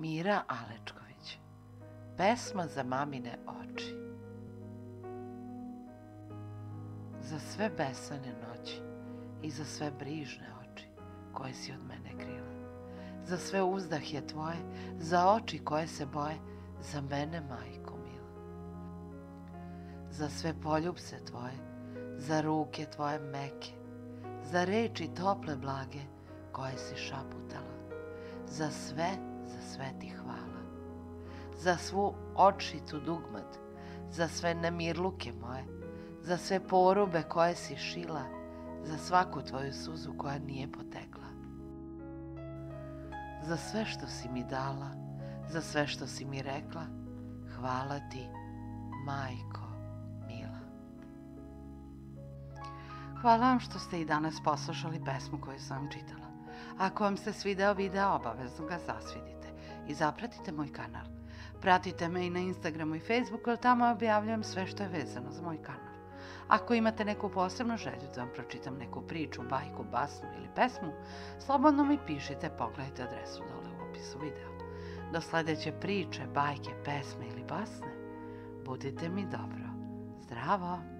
Mira Alečković Pesma za mamine oči Za sve besane noći i za sve brižne oči koje si od mene krila. Za sve uzdahje tvoje, za oči koje se boje, za mene, majko mila. Za sve poljubce tvoje, za ruke tvoje meke, za reči tople blage koje si šaputala. Za sve, za sve ti hvala. Za svu očitu dugmad, za sve nemirluke moje, za sve porube koje si šila, za svaku tvoju suzu koja nije potekla. Za sve što si mi dala, za sve što si mi rekla, hvala ti, majko mila. Hvala vam što ste i danas poslušali pesmu koju sam čitala. Ako vam se svideo video, obavezno ga zasvidite i zapratite moj kanal. Pratite me i na Instagramu i Facebooku, jer tamo objavljujem sve što je vezano za moj kanal. Ako imate neku posebnu želju da vam pročitam neku priču, bajku, basnu ili pesmu, slobodno mi pišite, pogledajte adresu dole u opisu videa. Do sledeće priče, bajke, pesme ili basne, budite mi dobro. Zdravo!